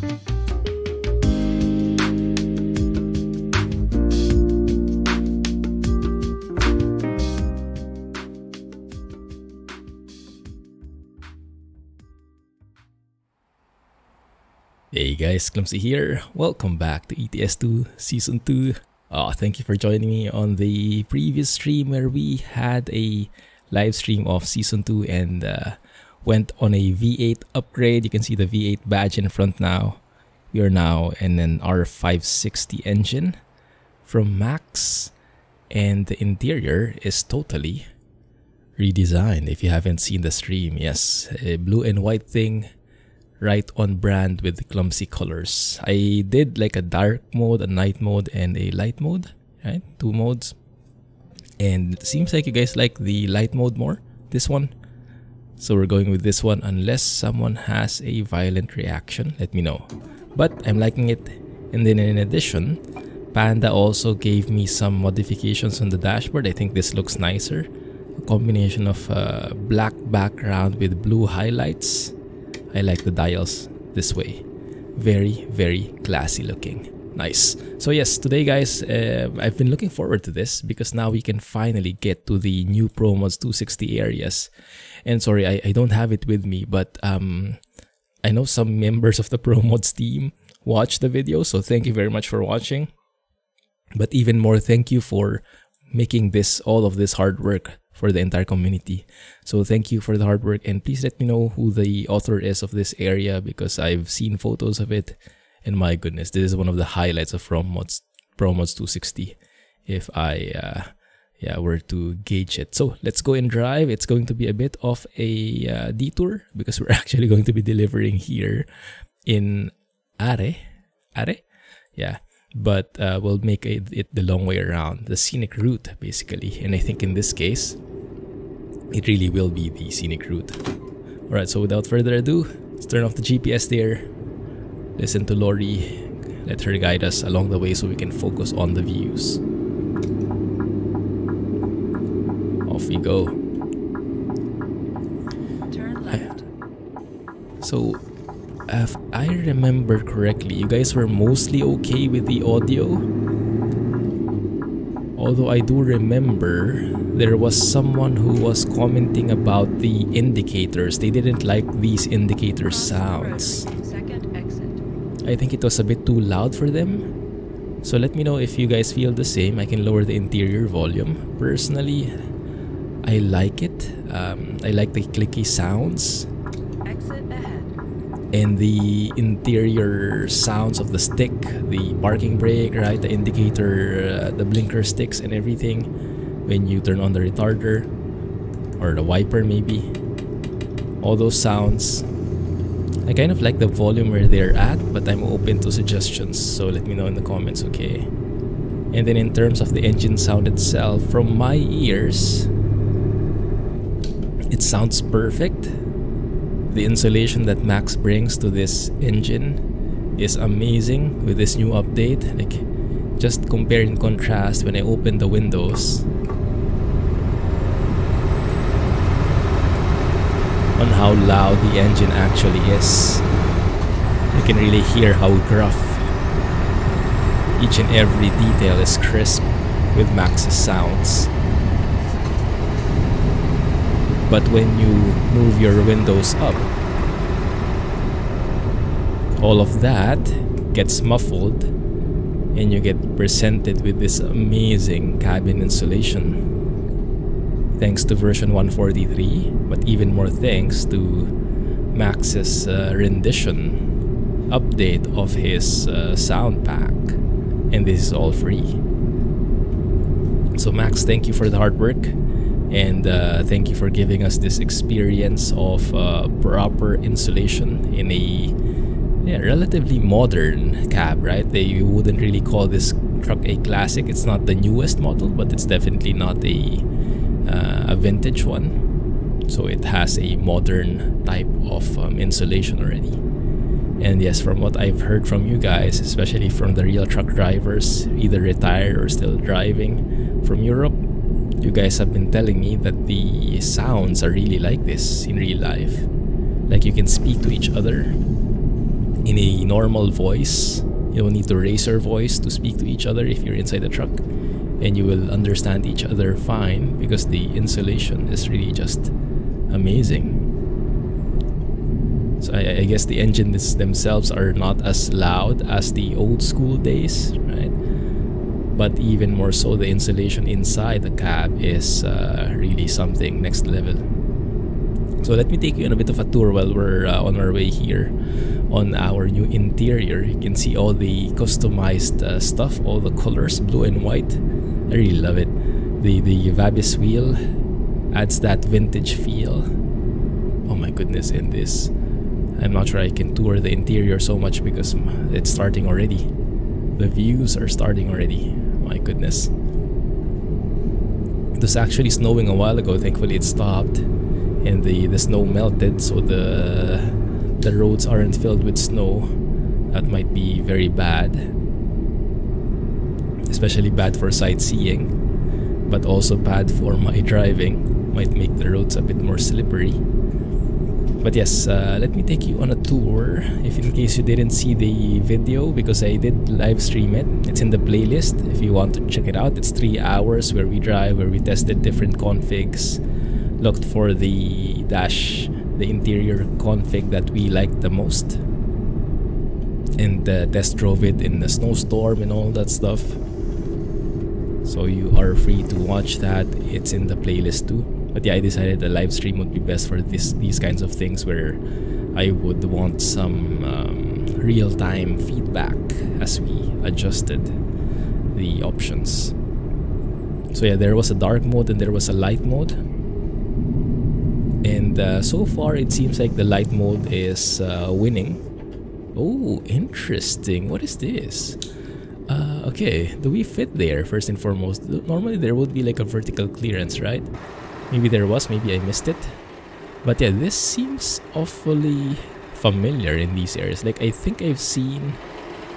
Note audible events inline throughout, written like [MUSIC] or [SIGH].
Hey guys, Clumsy here. Welcome back to ETS2 Season 2. Oh, thank you for joining me on the previous stream where we had a live stream of Season 2 and uh, went on a V8 upgrade. You can see the V8 badge in front now. We are now in an R560 engine from Max and the interior is totally redesigned if you haven't seen the stream. Yes, a blue and white thing right on brand with clumsy colors. I did like a dark mode, a night mode, and a light mode, right? Two modes. And seems like you guys like the light mode more, this one. So we're going with this one unless someone has a violent reaction, let me know. But I'm liking it. And then in addition, Panda also gave me some modifications on the dashboard. I think this looks nicer. A combination of uh, black background with blue highlights I like the dials this way. Very, very classy looking. Nice. So yes, today guys, uh, I've been looking forward to this because now we can finally get to the new ProMods 260 areas. And sorry, I, I don't have it with me, but um, I know some members of the ProMods team watched the video, so thank you very much for watching. But even more, thank you for making this all of this hard work for the entire community. So thank you for the hard work and please let me know who the author is of this area because I've seen photos of it and my goodness, this is one of the highlights of ProMods, ProMods 260 if I uh, yeah, were to gauge it. So let's go and drive. It's going to be a bit of a uh, detour because [LAUGHS] we're actually going to be delivering here in Are. Are? Yeah but uh, we'll make it, it, the long way around, the scenic route basically. And I think in this case, it really will be the scenic route. Alright, so without further ado, let's turn off the GPS there, listen to Lori, let her guide us along the way so we can focus on the views. Off we go. Turn left. So if I remember correctly, you guys were mostly okay with the audio. Although I do remember there was someone who was commenting about the indicators. They didn't like these indicator sounds. I think it was a bit too loud for them. So let me know if you guys feel the same. I can lower the interior volume. Personally, I like it. Um, I like the clicky sounds Exit ahead. and the interior sounds of the stick, the parking brake, right, the indicator, uh, the blinker sticks, and everything when you turn on the retarder or the wiper, maybe. All those sounds. I kind of like the volume where they're at, but I'm open to suggestions, so let me know in the comments, okay? And then in terms of the engine sound itself, from my ears, it sounds perfect the insulation that Max brings to this engine is amazing with this new update. Like, just compare and contrast when I open the windows on how loud the engine actually is. You can really hear how gruff each and every detail is crisp with Max's sounds. But when you move your windows up, all of that gets muffled and you get presented with this amazing cabin insulation. Thanks to version 143, but even more thanks to Max's uh, rendition update of his uh, sound pack. And this is all free. So, Max, thank you for the hard work and uh, thank you for giving us this experience of uh, proper insulation in a yeah, relatively modern cab, right? They you wouldn't really call this truck a classic. It's not the newest model, but it's definitely not a uh, a vintage one. So it has a modern type of um, insulation already. And yes, from what I've heard from you guys, especially from the real truck drivers, either retired or still driving from Europe, you guys have been telling me that the sounds are really like this in real life. Like you can speak to each other in a normal voice. You don't need to raise your voice to speak to each other if you're inside the truck, and you will understand each other fine because the insulation is really just amazing. So I, I guess the engines themselves are not as loud as the old school days, right? But even more so, the insulation inside the cab is uh, really something next level. So let me take you on a bit of a tour while we're uh, on our way here on our new interior. You can see all the customized uh, stuff, all the colors, blue and white. I really love it. The the Vabis wheel adds that vintage feel. Oh my goodness, in this. I'm not sure I can tour the interior so much because it's starting already. The views are starting already. My goodness. It was actually snowing a while ago. Thankfully, it stopped and the, the snow melted so the the roads aren't filled with snow that might be very bad especially bad for sightseeing but also bad for my driving. Might make the roads a bit more slippery. But yes uh, let me take you on a tour if in case you didn't see the video because i did live stream it. It's in the playlist. If you want to check it out it's three hours where we drive where we tested different configs looked for the dash the interior config that we liked the most and uh, test drove it in the snowstorm and all that stuff so you are free to watch that. It's in the playlist too. But yeah i decided the live stream would be best for this these kinds of things where i would want some um, real-time feedback as we adjusted the options. So yeah there was a dark mode and there was a light mode. And uh, so far it seems like the light mode is uh, winning. Oh interesting. What is this okay do we fit there first and foremost? Normally there would be like a vertical clearance right? Maybe there was maybe i missed it. But yeah this seems awfully familiar in these areas. Like i think i've seen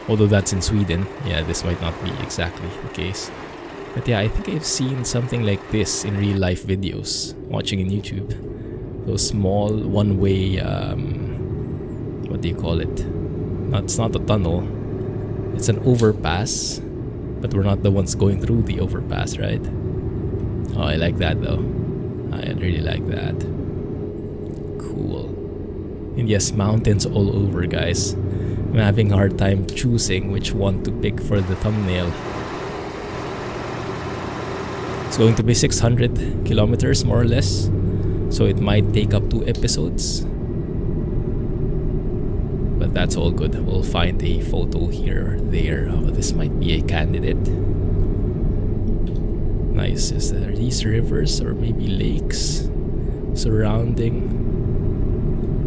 although that's in sweden yeah this might not be exactly the case. But yeah i think i've seen something like this in real life videos watching in youtube. Those small one-way um, what do you call it? It's not a tunnel it's an overpass but we're not the ones going through the overpass right? Oh i like that though. I really like that. Cool. And yes mountains all over guys. I'm having a hard time choosing which one to pick for the thumbnail. It's going to be 600 kilometers more or less. So it might take up two episodes. That's all good. We'll find a photo here or there. Oh, this might be a candidate. Nice. Is there these rivers or maybe lakes surrounding?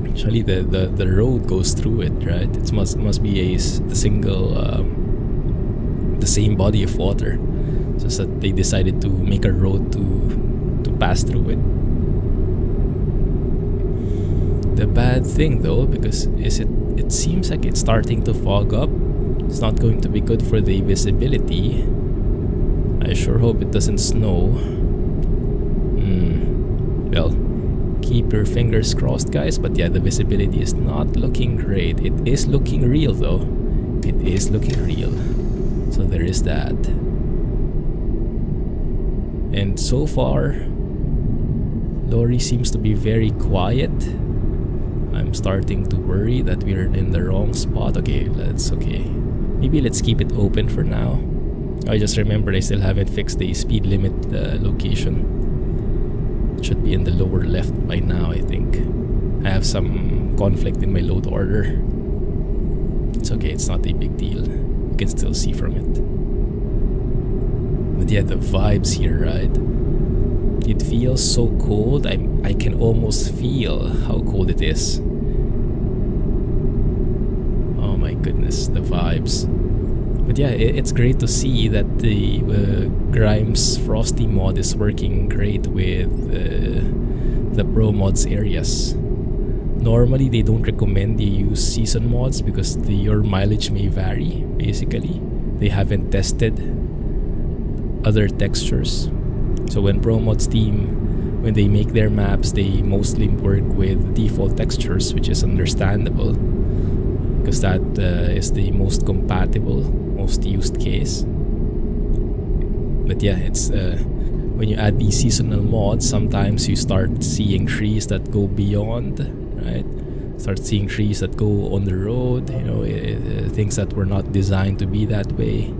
Actually, the, the, the road goes through it, right? It must must be a the single, um, the same body of water. Just that they decided to make a road to to pass through it. The bad thing though, because is it it seems like it's starting to fog up. It's not going to be good for the visibility. I sure hope it doesn't snow. Hmm. Well, keep your fingers crossed, guys. But yeah, the visibility is not looking great. It is looking real though. It is looking real. So there is that. And so far, Lori seems to be very quiet. I'm starting to worry that we're in the wrong spot. Okay, let's okay. Maybe let's keep it open for now. I just remembered I still haven't fixed the speed limit uh, location. It should be in the lower left by now, I think. I have some conflict in my load order. It's okay, it's not a big deal. You can still see from it. But yeah, the vibes here, right? It feels so cold. I I can almost feel how cold it is. Oh my goodness, the vibes. But yeah, it's great to see that the uh, Grimes Frosty mod is working great with uh, the ProMods areas. Normally, they don't recommend you use season mods because the, your mileage may vary, basically. They haven't tested other textures. So when ProMods team, when they make their maps, they mostly work with default textures, which is understandable. because that uh, is the most compatible, most used case. But yeah, it's uh, when you add these seasonal mods, sometimes you start seeing trees that go beyond, right? Start seeing trees that go on the road, you know, uh, things that were not designed to be that way.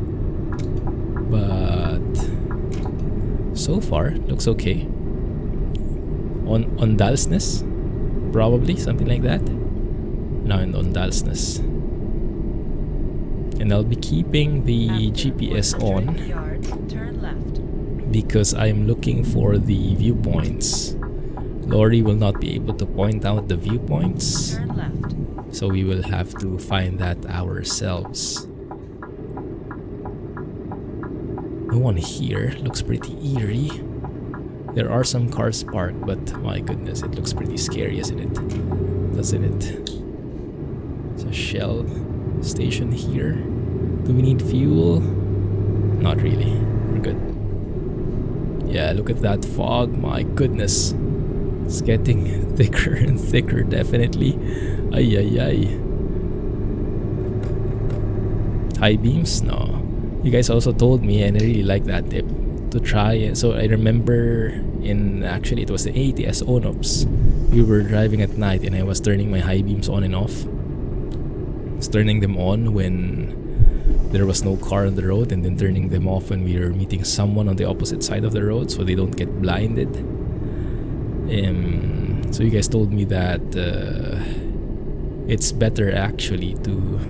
But so far, looks okay. On Åndalsnes, probably something like that. Now in Åndalsnes. And I'll be keeping the After GPS on Yards, because I'm looking for the viewpoints. Lori will not be able to point out the viewpoints, so we will have to find that ourselves. No one here. Looks pretty eerie. There are some cars parked, but my goodness, it looks pretty scary, isn't it? Doesn't it? It's a shell station here. Do we need fuel? Not really. We're good. Yeah, look at that fog. My goodness. It's getting [LAUGHS] thicker and thicker, definitely. Ay, ay, ay. High beams? No. You guys also told me, and I really like that tip, to try it. So I remember in, actually, it was the ATS OwnOps. We were driving at night and I was turning my high beams on and off. Was turning them on when there was no car on the road and then turning them off when we were meeting someone on the opposite side of the road so they don't get blinded. Um, so you guys told me that uh, it's better actually to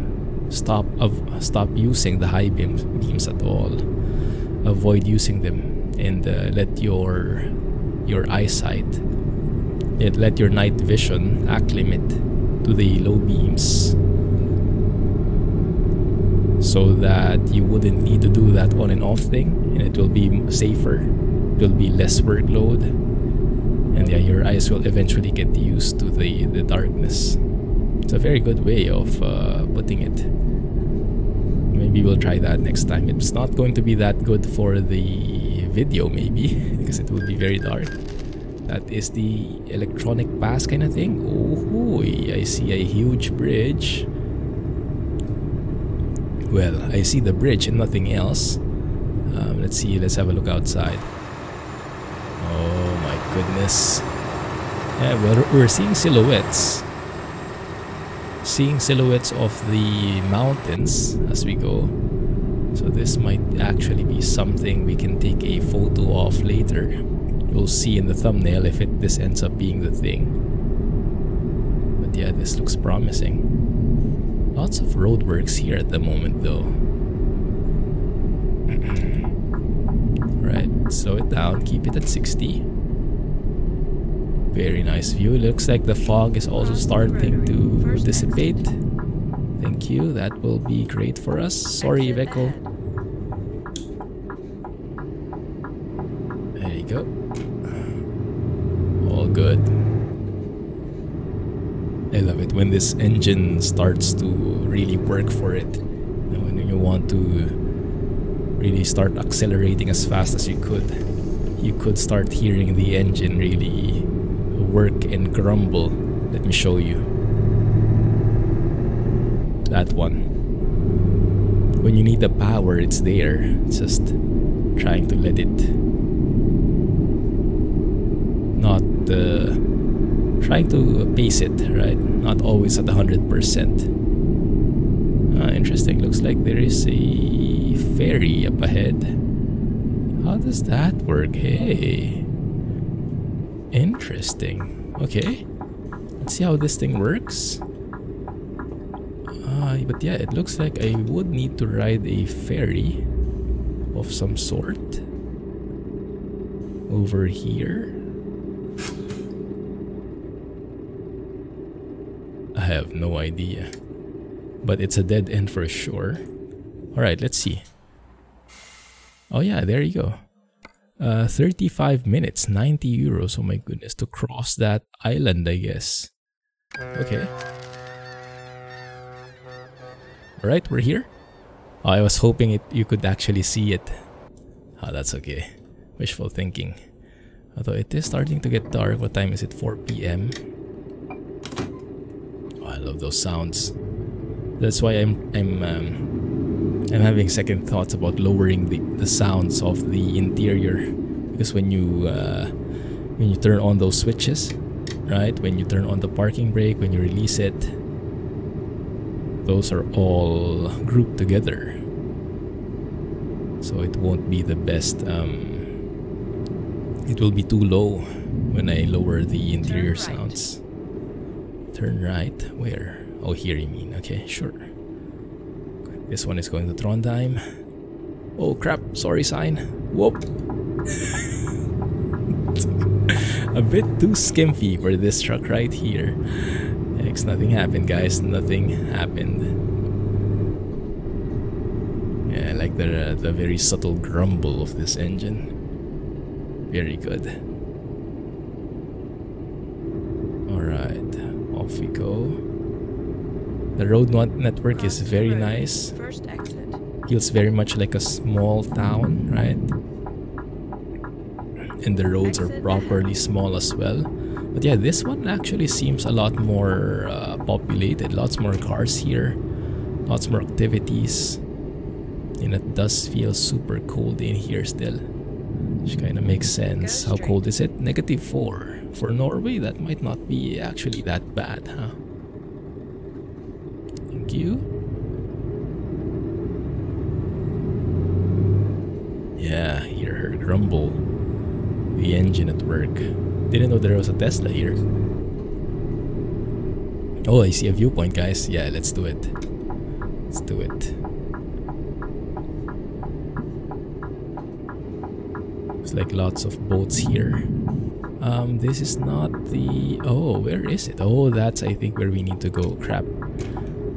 stop of stop using the high beams beams at all. Avoid using them and uh, let your your eyesight let, your night vision acclimate to the low beams so that you wouldn't need to do that on and off thing and it will be safer. It will be less workload and yeah your eyes will eventually get used to the the darkness. It's a very good way of uh, putting it maybe we'll try that next time it's not going to be that good for the video maybe [LAUGHS] because it will be very dark that is the electronic pass kind of thing oh i see a huge bridge well, I see the bridge and nothing else. Um, let's see, let's have a look outside. Oh my goodness. Yeah, well, we're seeing silhouettes. Seeing silhouettes of the mountains as we go. So this might actually be something we can take a photo of later. We'll see in the thumbnail if it this ends up being the thing. But yeah, this looks promising. Lots of roadworks here at the moment though. [CLEARS THROAT] right, slow it down, keep it at 60. Very nice view. Looks like the fog is also starting to dissipate. Thank you, that will be great for us. Sorry, ahead. There you go. All good. I love it when this engine starts to really work for it. When you want to really start accelerating as fast as you could, you could start hearing the engine really work and grumble. Let me show you. That one. When you need the power, it's there. Just trying to let it not uh, trying to pace it right not always at 100% uh, interesting looks like there is a ferry up ahead how does that work hey interesting okay let's see how this thing works uh, but yeah it looks like I would need to ride a ferry of some sort over here I have no idea. But it's a dead end for sure. Alright, let's see. Oh yeah, there you go. Uh, 35 minutes, 90 euros. Oh my goodness, to cross that island, I guess. Okay. Alright, we're here. Oh, I was hoping it you could actually see it. Ah, that's okay. Wishful thinking. Although it is starting to get dark. What time is it? 4 p.m. Oh, I love those sounds. That's why I'm I'm um, I'm having second thoughts about lowering the, the sounds of the interior because when you uh, when you turn on those switches, right? When you turn on the parking brake, when you release it, those are all grouped together. So it won't be the best. Um, it will be too low when I lower the interior right. sounds. Turn right. Where? Oh, here you mean. Okay, sure. This one is going to Trondheim. Oh crap, sorry sign. Whoop. [LAUGHS] A bit too skimpy for this truck right here. Yikes, nothing happened guys, nothing happened. Yeah, I like the, uh, the very subtle grumble of this engine. Very good. Alright, off we go. The road network is very nice. Feels very much like a small town, right? And the roads are properly small as well. But yeah, this one actually seems a lot more uh, populated. Lots more cars here. Lots more activities. And it does feel super cold in here still. Which kind of makes sense. How cold is it? Negative 4. For Norway, that might not be actually that bad, huh? Thank you. Yeah, hear her grumble. The engine at work. Didn't know there was a Tesla here. Oh, I see a viewpoint, guys. Yeah, let's do it. Let's do it. It's like lots of boats here. Um, this is not the. Oh, where is it? Oh, that's I think where we need to go. Crap.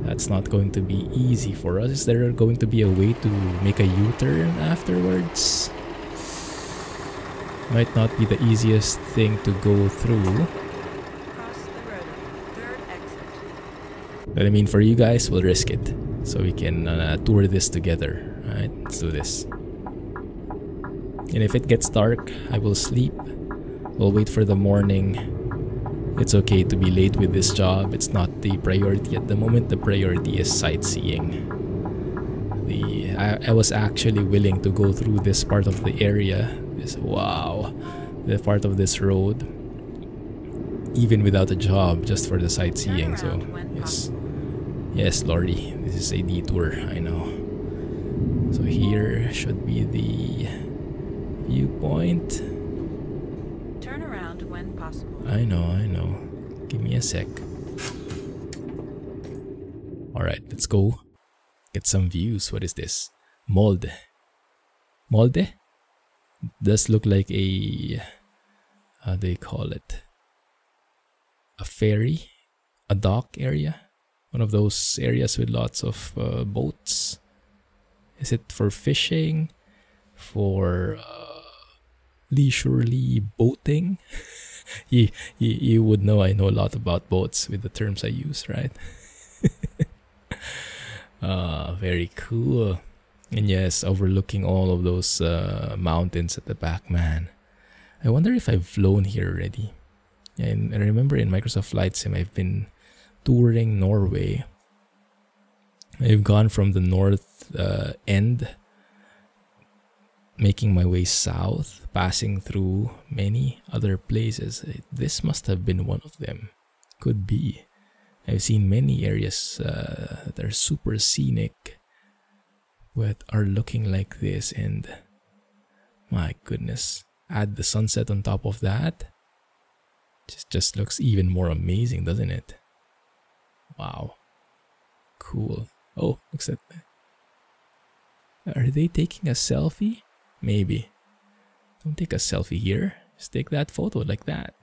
That's not going to be easy for us. Is there going to be a way to make a U-turn afterwards? Might not be the easiest thing to go through. Cross the road. Third exit. But I mean, for you guys, we'll risk it. So we can uh, tour this together. Alright, let's do this. And if it gets dark, I will sleep. We'll wait for the morning. It's okay to be late with this job. It's not the priority at the moment. The priority is sightseeing. The I, I was actually willing to go through this part of the area. This wow, the part of this road, even without a job, just for the sightseeing. So yes. Yes, Lori, this is a detour, I know. So here should be the viewpoint. Turn around when possible. I know, I know. Give me a sec. Alright, let's go. Get some views. What is this? Molde. Molde? Does look like a. How do they call it? A ferry? A dock area? One of those areas with lots of uh, boats. Is it for fishing? For uh, leisurely boating? [LAUGHS] [LAUGHS] you, you, you would know I know a lot about boats with the terms I use, right? [LAUGHS] Ah, very cool. And yes, overlooking all of those uh, mountains at the back, man. I wonder if I've flown here already. And I remember in Microsoft Flight Sim, I've been touring Norway. I've gone from the north uh, end, making my way south, passing through many other places. This must have been one of them. Could be. I've seen many areas uh, that are super scenic, but are looking like this, and my goodness, add the sunset on top of that. Just just looks even more amazing, doesn't it? Wow. Cool. Oh, looks at that. Are they taking a selfie? Maybe. Don't take a selfie here. Just take that photo like that.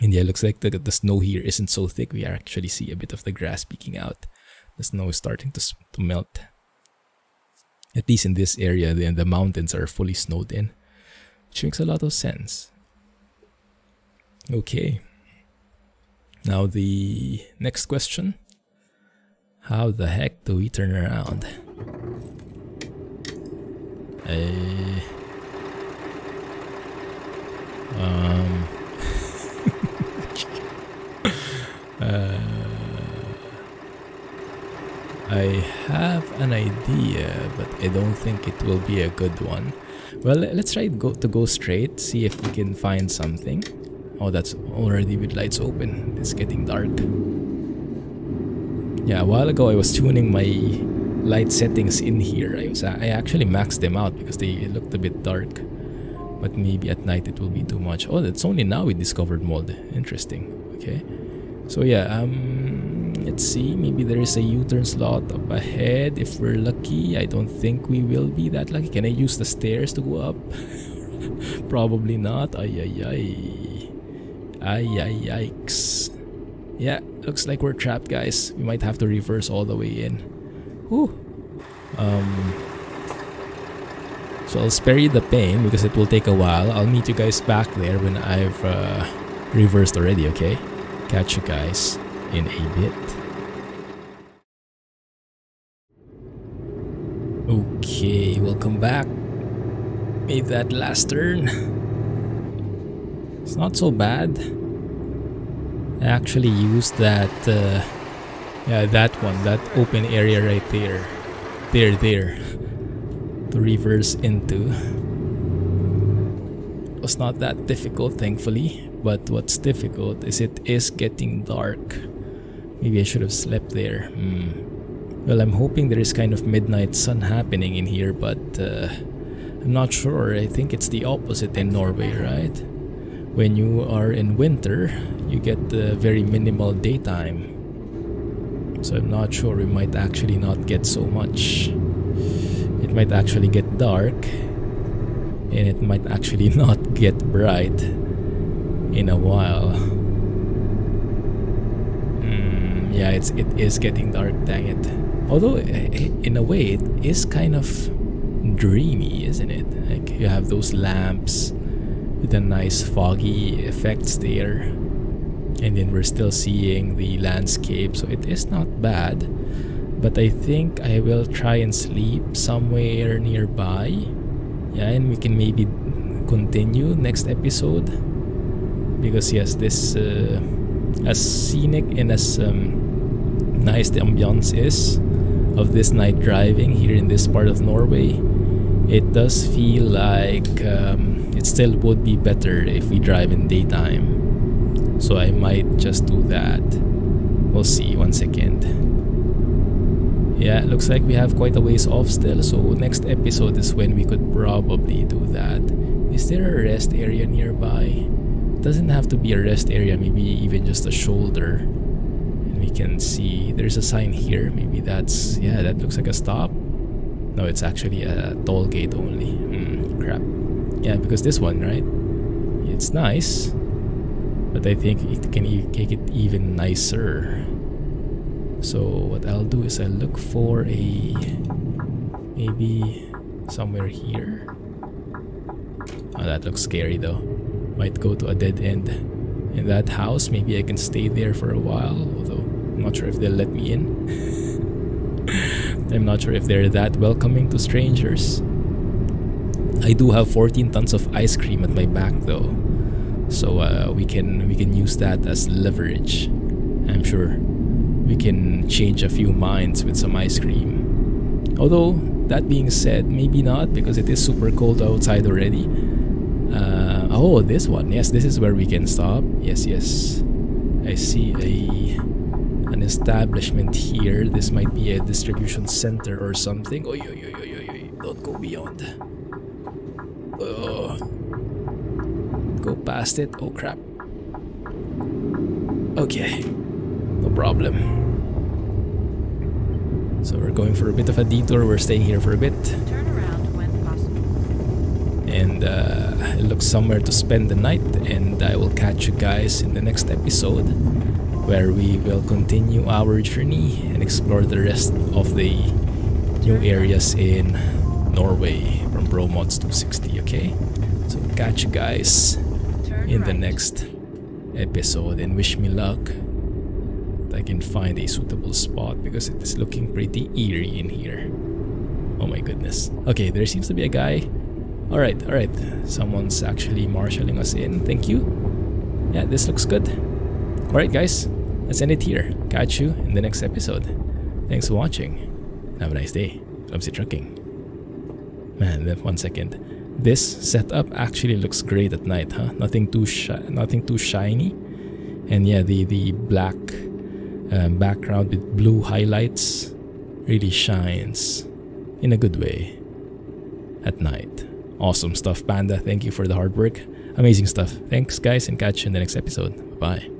And yeah, looks like the, the snow here isn't so thick. We actually see a bit of the grass peeking out. The snow is starting to, to melt. At least in this area, the, the mountains are fully snowed in. Which makes a lot of sense. Okay. Now the next question. How the heck do we turn around? Uh, [LAUGHS] um. [LAUGHS] uh, I have an idea, but I don't think it will be a good one. Well, let's try go to go straight, see if we can find something. Oh, that's already with lights open. It's getting dark. Yeah, a while ago I was tuning my light settings in here. I was I actually maxed them out because they looked a bit dark. But maybe at night it will be too much. Oh, that's only now we discovered Molde. Interesting. Okay. So yeah, um let's see. Maybe there is a U-turn slot up ahead if we're lucky. I don't think we will be that lucky. Can I use the stairs to go up? [LAUGHS] Probably not. Ay ay ay. Ay ay yikes. Yeah, looks like we're trapped guys. We might have to reverse all the way in. Um so I'll spare you the pain because it will take a while. I'll meet you guys back there when I've uh, reversed already, okay? Catch you guys in a bit. Okay, welcome back. Made that last turn. It's not so bad. I actually used that, uh, yeah, that one, that open area right there. There, there. To reverse into. It was not that difficult, thankfully. But what's difficult is it is getting dark. Maybe I should have slept there. Hmm. Well, I'm hoping there is kind of midnight sun happening in here, but uh, I'm not sure. I think it's the opposite in Norway, right? When you are in winter, you get the very minimal daytime. So I'm not sure we might actually not get so much. It might actually get dark, and it might actually [LAUGHS] not get bright in a while. Hmm, yeah, it's it is getting dark. Dang it. Although in a way, it is kind of dreamy, isn't it? Like you have those lamps with a nice foggy effects there, and then we're still seeing the landscape, so it is not bad. But I think I will try and sleep somewhere nearby. Yeah, and we can maybe continue next episode because yes, this uh, as scenic and as um, nice the ambiance is of this night driving here in this part of Norway, it does feel like um, it still would be better if we drive in daytime. So I might just do that. We'll see one second. Yeah, it looks like we have quite a ways off still, so next episode is when we could probably do that. Is there a rest area nearby? doesn't have to be a rest area, maybe even just a shoulder. And we can see there's a sign here. Maybe that's, yeah, that looks like a stop. No, it's actually a toll gate only. Hmm, crap. Yeah, because this one, right? It's nice. But I think it can make it even nicer. So what I'll do is I'll look for a maybe somewhere here. Oh, that looks scary though. Might go to a dead end. In that house, maybe I can stay there for a while, although I'm not sure if they'll let me in. [LAUGHS] I'm not sure if they're that welcoming to strangers. I do have 14 tons of ice cream at my back though. So uh, we can we can use that as leverage. I'm sure we can change a few minds with some ice cream. Although that being said, maybe not because it is super cold outside already. Uh, oh, this one. Yes, this is where we can stop. Yes, yes. I see a an establishment here. This might be a distribution center or something. Oh, yo, yo, yo, yo, yo. Don't go beyond. Oh. Go past it. Oh, crap. Okay. No problem. So we're going for a bit of a detour. We're staying here for a bit. Turn around when possible. and uh, look somewhere to spend the night. And I will catch you guys in the next episode where we will continue our journey and explore the rest of the new areas in Norway from ProMods 260. Okay, so catch you guys in the next episode and wish me luck that I can find a suitable spot because it is looking pretty eerie in here. Oh my goodness. Okay, there seems to be a guy. Alright, alright. Someone's actually marshalling us in. Thank you. Yeah, this looks good. Alright, guys. Let's end it here. Catch you in the next episode. Thanks for watching. Have a nice day. Clumsy Trucking. Man, one second. This setup actually looks great at night, huh? Nothing too nothing too shiny. And yeah, the the black um, background with blue highlights really shines in a good way at night. Awesome stuff, Panda. Thank you for the hard work. Amazing stuff. Thanks, guys, and catch you in the next episode. Bye.